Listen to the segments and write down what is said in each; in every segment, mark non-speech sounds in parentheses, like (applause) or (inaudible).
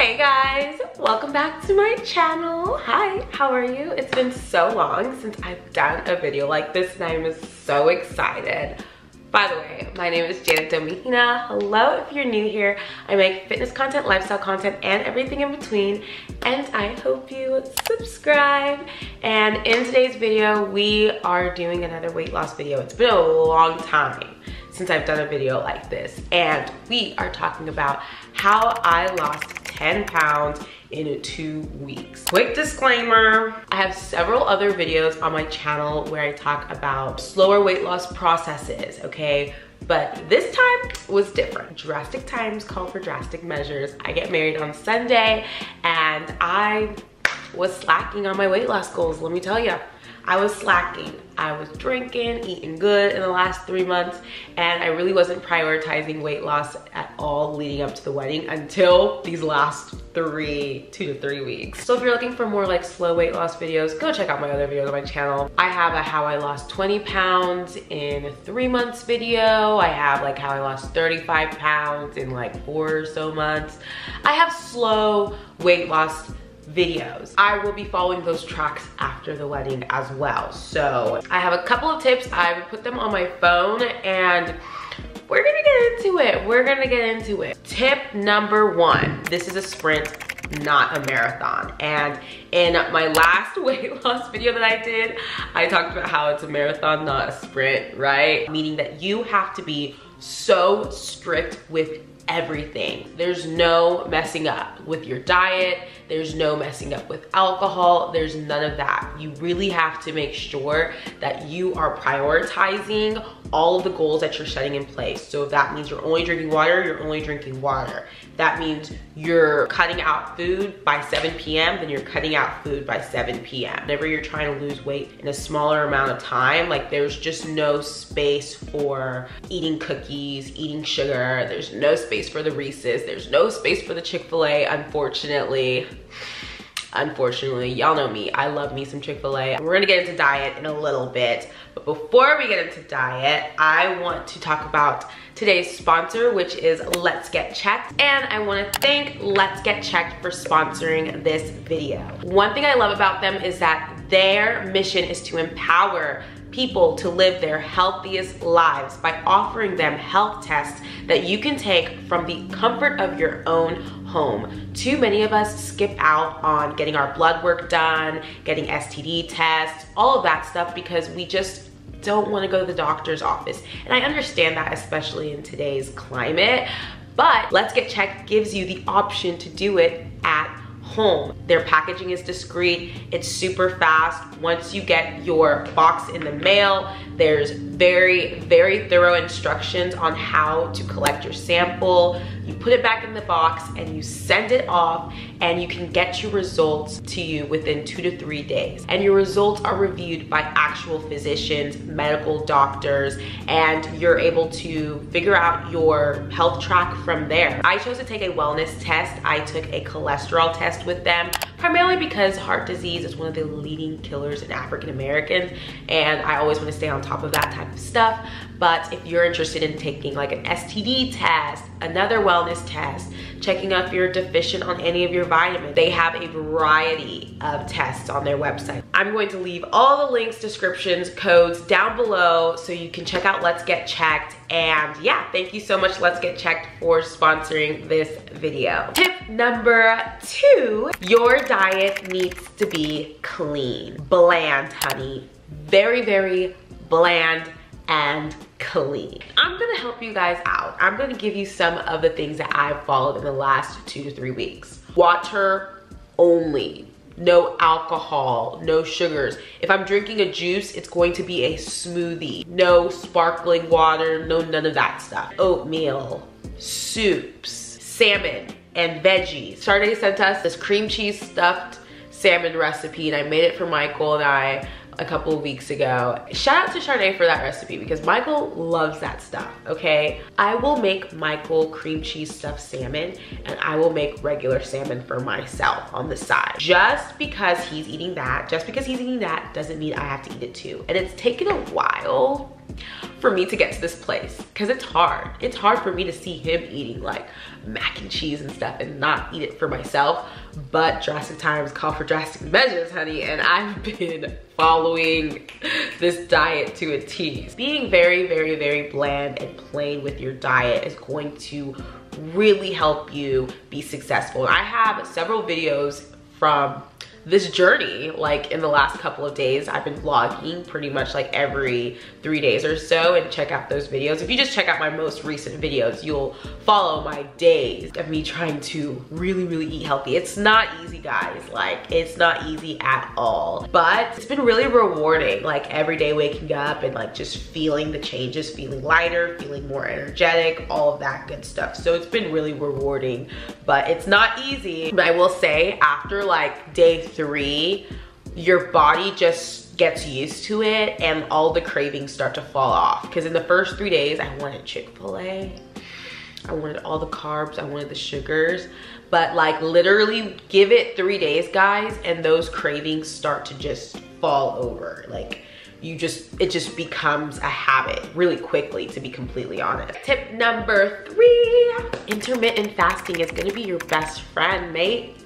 Hey guys, welcome back to my channel. Hi, how are you? It's been so long since I've done a video like this and I'm so excited. By the way, my name is Janet Ndomahina. Hello if you're new here. I make fitness content, lifestyle content, and everything in between. And I hope you subscribe. And in today's video, we are doing another weight loss video. It's been a long time since I've done a video like this. And we are talking about how I lost 10 pounds in two weeks. Quick disclaimer, I have several other videos on my channel where I talk about slower weight loss processes, okay? But this time was different. Drastic times call for drastic measures. I get married on Sunday and I was slacking on my weight loss goals, let me tell you. I was slacking. I was drinking, eating good in the last three months, and I really wasn't prioritizing weight loss at all leading up to the wedding until these last three, two to three weeks. So if you're looking for more like slow weight loss videos, go check out my other videos on my channel. I have a how I lost 20 pounds in three months video. I have like how I lost 35 pounds in like four or so months. I have slow weight loss videos. I will be following those tracks after the wedding as well. So I have a couple of tips. I would put them on my phone and we're gonna get into it. We're gonna get into it. Tip number one, this is a sprint not a marathon. And in my last (laughs) weight loss video that I did, I talked about how it's a marathon, not a sprint, right? Meaning that you have to be so strict with everything. There's no messing up with your diet. There's no messing up with alcohol. There's none of that. You really have to make sure that you are prioritizing all of the goals that you're setting in place. So if that means you're only drinking water, you're only drinking water. That means you're cutting out food by 7 p.m., then you're cutting out food by 7 p.m. Whenever you're trying to lose weight in a smaller amount of time, like there's just no space for eating cookies, eating sugar. There's no space for the Reese's. There's no space for the Chick-fil-A, unfortunately unfortunately. Y'all know me, I love me some Chick-fil-A. We're gonna get into diet in a little bit, but before we get into diet, I want to talk about today's sponsor, which is Let's Get Checked. And I wanna thank Let's Get Checked for sponsoring this video. One thing I love about them is that their mission is to empower people to live their healthiest lives by offering them health tests that you can take from the comfort of your own home. Too many of us skip out on getting our blood work done, getting STD tests, all of that stuff because we just don't want to go to the doctor's office. And I understand that, especially in today's climate, but Let's Get Checked gives you the option to do it at home. Their packaging is discreet, it's super fast. Once you get your box in the mail, there's very, very thorough instructions on how to collect your sample. You put it back in the box and you send it off and you can get your results to you within two to three days. And your results are reviewed by actual physicians, medical doctors, and you're able to figure out your health track from there. I chose to take a wellness test. I took a cholesterol test with them, primarily because heart disease is one of the leading killers in African Americans, and I always wanna stay on top of that type of stuff. But if you're interested in taking like an STD test, another wellness test, checking if you're deficient on any of your vitamins, they have a variety of tests on their website. I'm going to leave all the links, descriptions, codes down below so you can check out Let's Get Checked. And yeah, thank you so much Let's Get Checked for sponsoring this video. Tip number two, your diet needs to be clean. Bland, honey. Very, very bland and clean. I'm gonna help you guys out. I'm gonna give you some of the things that I've followed in the last two to three weeks. Water only. No alcohol, no sugars. If I'm drinking a juice, it's going to be a smoothie. No sparkling water, no none of that stuff. Oatmeal, soups, salmon, and veggies. Sade sent us this cream cheese stuffed salmon recipe and I made it for Michael and I a couple of weeks ago. Shout out to Sade for that recipe because Michael loves that stuff, okay? I will make Michael cream cheese stuffed salmon and I will make regular salmon for myself on the side. Just because he's eating that, just because he's eating that doesn't mean I have to eat it too. And it's taken a while for me to get to this place because it's hard. It's hard for me to see him eating like mac and cheese and stuff and not eat it for myself. But drastic times call for drastic measures, honey. And I've (laughs) been following this diet to a T. Being very, very, very bland and plain with your diet is going to really help you be successful. I have several videos from this journey like in the last couple of days i've been vlogging pretty much like every three days or so and check out those videos. If you just check out my most recent videos you'll follow my days of me trying to really really eat healthy. It's not easy guys. Like it's not easy at all. But it's been really rewarding. Like every day waking up and like just feeling the changes feeling lighter feeling more energetic all of that good stuff. So it's been really rewarding. But it's not easy. But i will say after like day three, your body just gets used to it and all the cravings start to fall off. Because in the first three days, I wanted Chick-fil-A. I wanted all the carbs, I wanted the sugars. But like literally give it three days, guys, and those cravings start to just fall over. Like you just, it just becomes a habit really quickly, to be completely honest. Tip number three, intermittent fasting is gonna be your best friend, mate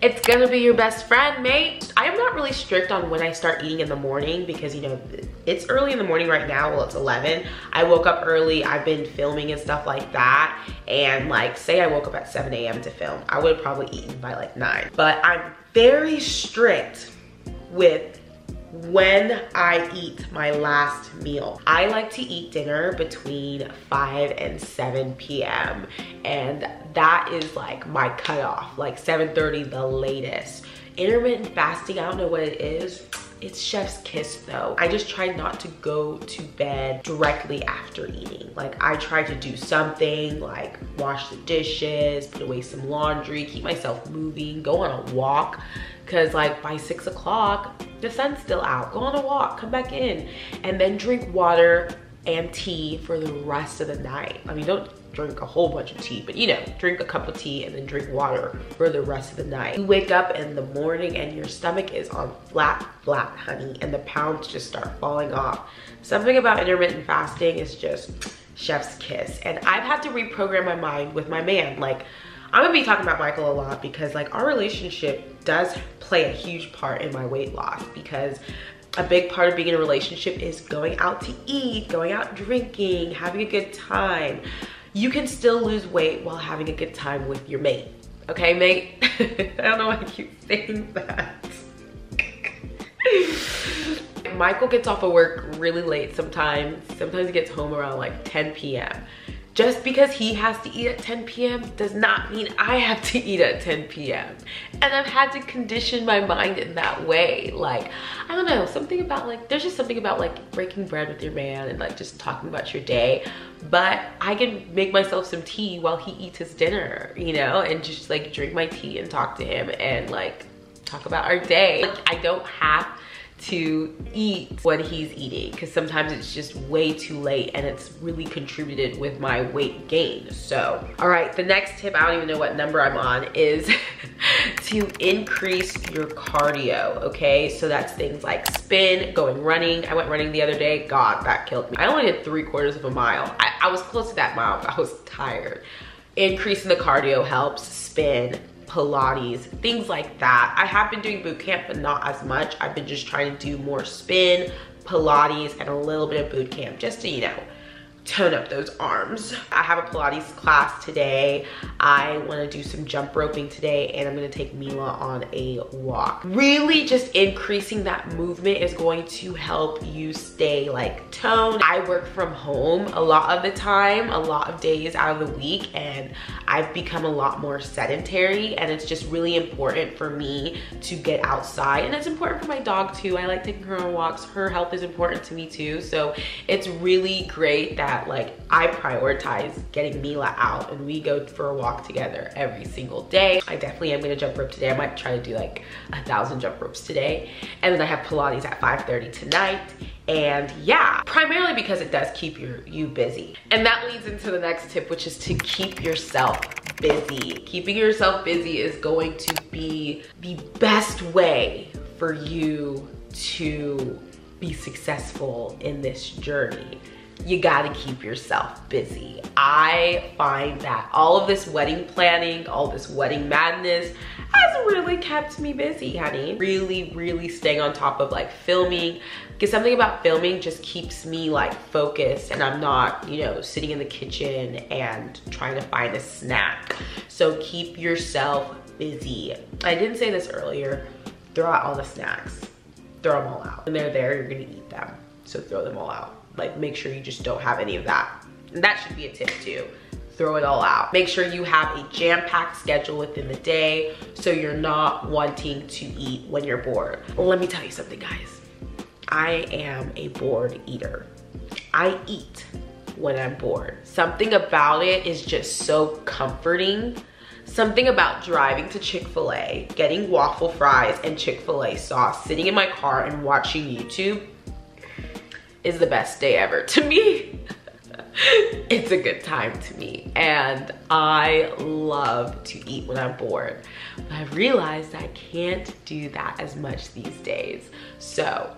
it's gonna be your best friend, mate. I am not really strict on when I start eating in the morning because, you know, it's early in the morning right now. Well, it's 11. I woke up early. I've been filming and stuff like that. And like, say I woke up at 7 a.m. to film. I would have probably eaten by like 9. But I'm very strict with when I eat my last meal. I like to eat dinner between 5 and 7 p.m. and that is like my cutoff, like 7.30 the latest. Intermittent fasting, I don't know what it is. It's chef's kiss though. I just try not to go to bed directly after eating. Like I try to do something like wash the dishes, put away some laundry, keep myself moving, go on a walk. Cause like by six o'clock, the sun's still out. Go on a walk, come back in, and then drink water and tea for the rest of the night. I mean, don't drink a whole bunch of tea, but you know, drink a cup of tea and then drink water for the rest of the night. You wake up in the morning and your stomach is on flat, flat, honey, and the pounds just start falling off. Something about intermittent fasting is just chef's kiss. And I've had to reprogram my mind with my man. Like, I'm gonna be talking about Michael a lot because like our relationship does play a huge part in my weight loss because a big part of being in a relationship is going out to eat, going out drinking, having a good time you can still lose weight while having a good time with your mate. Okay, mate? (laughs) I don't know why I keep saying that. (laughs) Michael gets off of work really late sometimes. Sometimes he gets home around like 10 p.m just because he has to eat at 10 p.m. does not mean I have to eat at 10 p.m. And I've had to condition my mind in that way. Like, I don't know, something about like, there's just something about like breaking bread with your man and like just talking about your day. But I can make myself some tea while he eats his dinner, you know, and just like drink my tea and talk to him and like talk about our day. Like, I don't have to eat what he's eating because sometimes it's just way too late and it's really contributed with my weight gain. So, all right, the next tip, I don't even know what number I'm on, is (laughs) to increase your cardio, okay? So that's things like spin, going running. I went running the other day. God, that killed me. I only did three quarters of a mile. I, I was close to that mile, but I was tired. Increasing the cardio helps, spin, Pilates, things like that. I have been doing boot camp, but not as much. I've been just trying to do more spin, Pilates, and a little bit of boot camp just to, you know, tone up those arms. I have a Pilates class today. I wanna do some jump roping today and I'm gonna take Mila on a walk. Really just increasing that movement is going to help you stay like toned. I work from home a lot of the time, a lot of days out of the week and I've become a lot more sedentary and it's just really important for me to get outside and it's important for my dog too. I like taking her on walks. Her health is important to me too. So it's really great that that like I prioritize getting Mila out and we go for a walk together every single day. I definitely am gonna jump rope today. I might try to do like a thousand jump ropes today. And then I have Pilates at 5.30 tonight. And yeah, primarily because it does keep your, you busy. And that leads into the next tip, which is to keep yourself busy. Keeping yourself busy is going to be the best way for you to be successful in this journey, you gotta keep yourself busy. I find that all of this wedding planning, all this wedding madness has really kept me busy, honey. Really, really staying on top of like filming. Because something about filming just keeps me like focused and I'm not, you know, sitting in the kitchen and trying to find a snack. So keep yourself busy. I didn't say this earlier. Throw out all the snacks. Throw them all out. When they're there, you're gonna eat them. So throw them all out. Like make sure you just don't have any of that. And that should be a tip too. Throw it all out. Make sure you have a jam-packed schedule within the day so you're not wanting to eat when you're bored. Let me tell you something, guys. I am a bored eater. I eat when I'm bored. Something about it is just so comforting. Something about driving to Chick-fil-A, getting waffle fries and Chick-fil-A sauce, sitting in my car and watching YouTube is the best day ever to me. (laughs) it's a good time to me and I love to eat when I'm bored. But I've realized I can't do that as much these days. So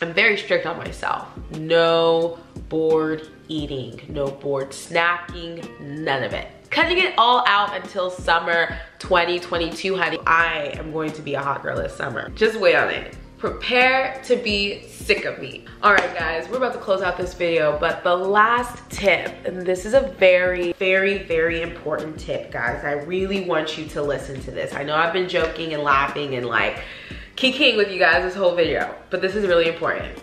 I'm very strict on myself. No bored eating, no bored snacking, none of it. Cutting it all out until summer 2022, honey. I am going to be a hot girl this summer. Just wait on it prepare to be sick of me. All right, guys, we're about to close out this video, but the last tip, and this is a very, very, very important tip, guys. I really want you to listen to this. I know I've been joking and laughing and like kicking with you guys this whole video, but this is really important.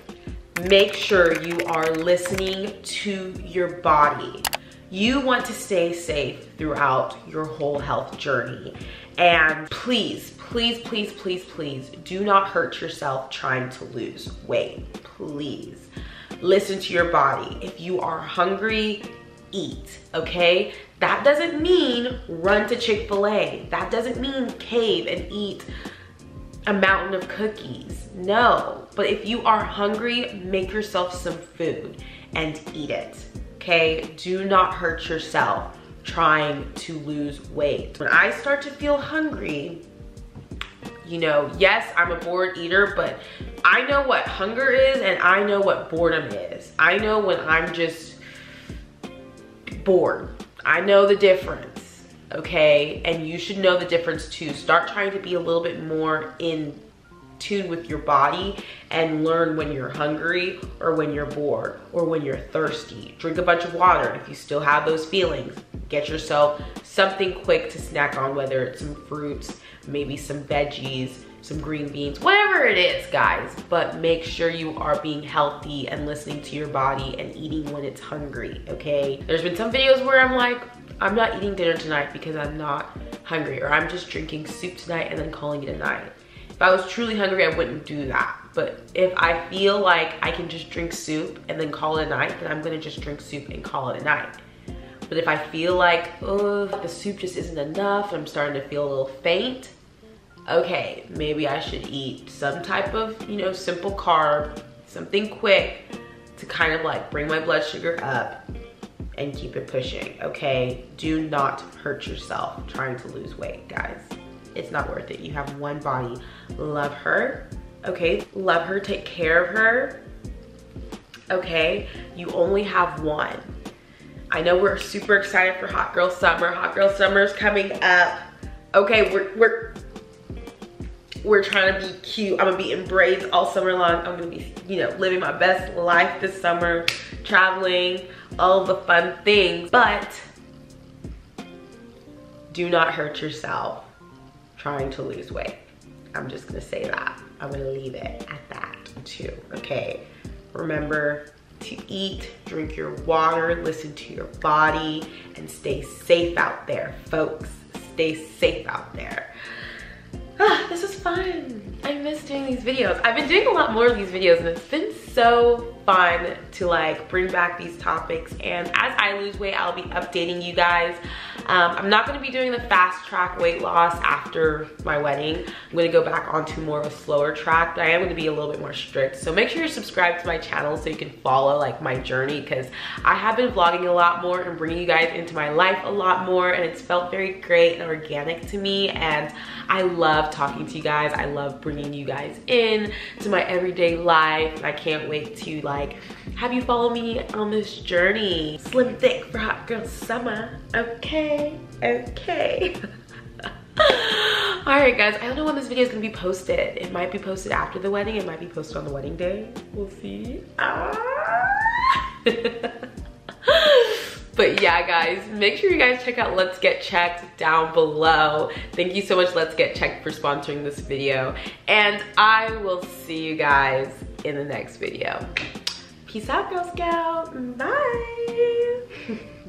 Make sure you are listening to your body. You want to stay safe throughout your whole health journey. And please, please, please, please, please do not hurt yourself trying to lose weight. Please listen to your body. If you are hungry, eat, okay? That doesn't mean run to Chick-fil-A. That doesn't mean cave and eat a mountain of cookies. No, but if you are hungry, make yourself some food and eat it, okay? Do not hurt yourself trying to lose weight. When I start to feel hungry, you know, yes, I'm a bored eater, but I know what hunger is and I know what boredom is. I know when I'm just bored. I know the difference, okay? And you should know the difference too. Start trying to be a little bit more in tune with your body and learn when you're hungry or when you're bored or when you're thirsty. Drink a bunch of water. If you still have those feelings, get yourself something quick to snack on, whether it's some fruits, maybe some veggies, some green beans, whatever it is, guys. But make sure you are being healthy and listening to your body and eating when it's hungry, okay? There's been some videos where I'm like, I'm not eating dinner tonight because I'm not hungry, or I'm just drinking soup tonight and then calling it a night. If I was truly hungry, I wouldn't do that. But if I feel like I can just drink soup and then call it a night, then I'm gonna just drink soup and call it a night. But if I feel like, oh, the soup just isn't enough, I'm starting to feel a little faint, okay, maybe I should eat some type of, you know, simple carb, something quick to kind of like bring my blood sugar up and keep it pushing, okay? Do not hurt yourself trying to lose weight, guys. It's not worth it. You have one body. Love her, okay? Love her, take care of her, okay? You only have one. I know we're super excited for Hot Girl Summer. Hot Girl Summer is coming up. Okay, we're, we're, we're trying to be cute. I'm gonna be in braids all summer long. I'm gonna be, you know, living my best life this summer, traveling, all the fun things. But do not hurt yourself trying to lose weight. I'm just gonna say that. I'm gonna leave it at that too, okay? Remember, to eat, drink your water, listen to your body, and stay safe out there, folks. Stay safe out there. Ah, this was fun. I miss doing these videos. I've been doing a lot more of these videos and it's been so fun to like bring back these topics. And as I lose weight, I'll be updating you guys. Um, I'm not gonna be doing the fast track weight loss after my wedding. I'm gonna go back onto more of a slower track, but I am gonna be a little bit more strict. So make sure you're subscribed to my channel so you can follow like my journey because I have been vlogging a lot more and bringing you guys into my life a lot more and it's felt very great and organic to me. And I love talking to you guys. I love bringing you guys in to my everyday life. I can't wait to like have you follow me on this journey. Slim thick for hot girl summer. Okay, okay. (laughs) all right guys i don't know when this video is gonna be posted it might be posted after the wedding it might be posted on the wedding day we'll see ah. (laughs) but yeah guys make sure you guys check out let's get checked down below thank you so much let's get checked for sponsoring this video and i will see you guys in the next video peace out girl scout. Bye (laughs)